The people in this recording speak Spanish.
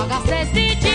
hagas desdicha.